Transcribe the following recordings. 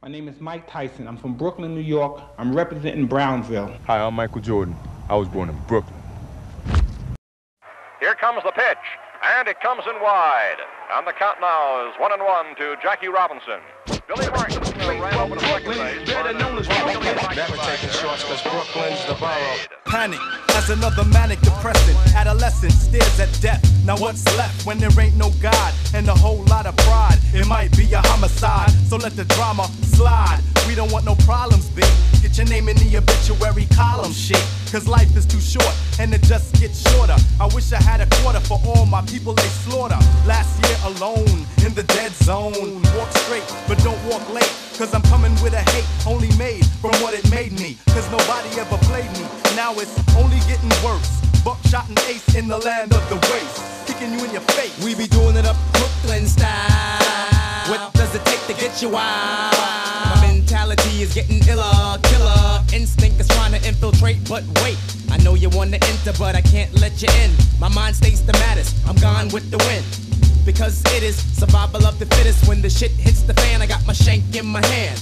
My name is Mike Tyson. I'm from Brooklyn, New York. I'm representing Brownsville. Hi, I'm Michael Jordan. I was born in Brooklyn. Here comes the pitch, and it comes in wide. And the count now is one and one to Jackie Robinson. Billy Martin uh, ran over to second base. Never taking shorts because Brooklyn's the borough. Panic as another manic depressant. Adolescent stares at death. Now what's left when there ain't no God and a whole lot of pride? It might be a homicide, so let the drama slide. We don't want no problems, B. Get your name in the obituary column, shit. Cause life is too short and it just gets shorter. I wish I had a quarter for all my people they slaughter. Last year alone in the dead zone. Walk straight, Cause I'm coming with a hate only made from what it made me. Cause nobody ever played me. Now it's only getting worse. Buckshot and ace in the land of the waste. Kicking you in your face. We be doing it up Brooklyn style. What does it take to get you out? My mentality is getting iller, killer. Instinct is trying to infiltrate, but wait. I know you wanna enter, but I can't let you in. My mind stays the maddest. I'm gone with the wind. Because it is survival of the fittest. When the shit hits the fan, I my shank in my hand.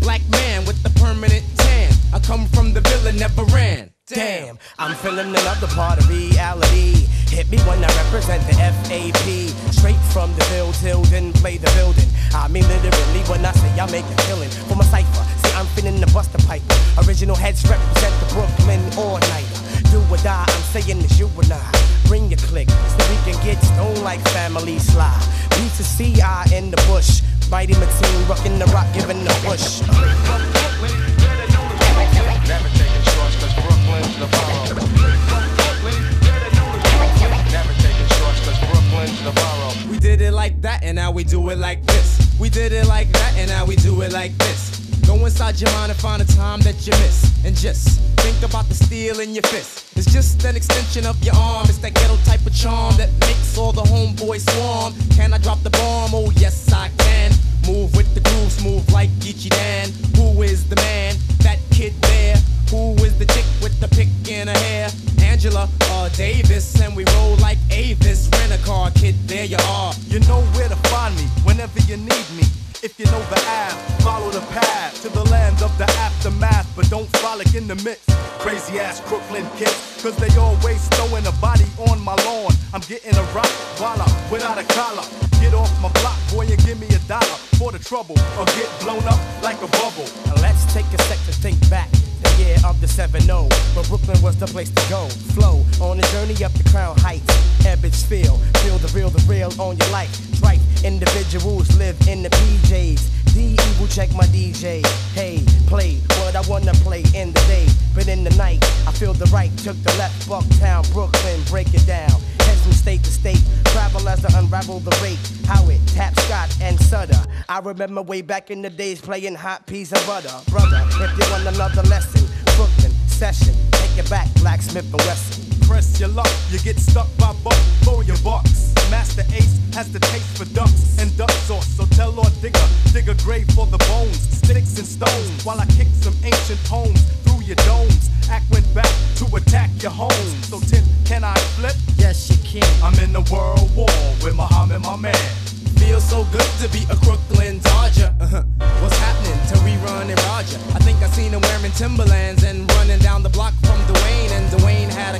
Black man with the permanent tan. I come from the villa, never ran. Damn, I'm feeling another part of reality. Hit me when I represent the FAP. Straight from the field till then play the building. I mean literally when I say I make a killing for my cipher. See, I'm finna the buster pipe. Original heads represent the Brooklyn all night. Do or die, I'm saying it's you and I. Bring your click so we can get stoned like family slide. Beats a CI in the bush. Mighty Mateen rocking the rock, giving the push. We did it like that, and now we do it like this. We did it like that, and now we do it like this. Go inside your mind and find a time that you miss. And just think about the steel in your fist. It's just an extension of your arm. It's that ghetto type of charm that makes all the homeboys swarm. Can I drop the bomb? Oh, yes, I can. Move with the groove, smooth like Geechee Dan. Who is the man? That kid there. Who is the chick with the pick in her hair? Angela or Davis, and we roll like Avis. Rent a car, kid, there you are. You know where to find me whenever you need me. If you know the app, follow the path to the land of the aftermath, but don't frolic in the midst. Crazy ass Crooklyn kids, cause they always throwing a body on my lawn. I'm getting a rock voila without a collar. Get off my block, boy, and give me a dollar for the trouble, or get blown up like a bubble. Now let's take a sec to think back. The year of the 7 0, but Brooklyn was the place to go. Flow on the journey up the crown heights. Ebbets Field, feel the real, the real on your life. Tripe individuals live in the PJs. The evil check my DJ. Hey, play what I wanna play in the day, but in the night I feel the right. Took the left, Bucktown, Brooklyn, break to unravel the rate. How it tap Scott and Sutter. I remember way back in the days playing hot peas and butter. Brother, if you want another lesson, Brooklyn session, take it back, Blacksmith and Wesson. Press your luck, you get stuck by buck for your bucks. Masta Ace has the taste for ducks and duck sauce, so tell Lord Digga, dig a grave for the bones, sticks and stones, while I kick some ancient poems through your domes. Act went back to attack your home. I'm in the world war with Muhammad, my man. Feels so good to be a Crooklyn Dodger. Uh-huh. What's happening to rerun and Roger? I think I seen him wearing Timberlands and running down the block from Dwayne, and Dwayne had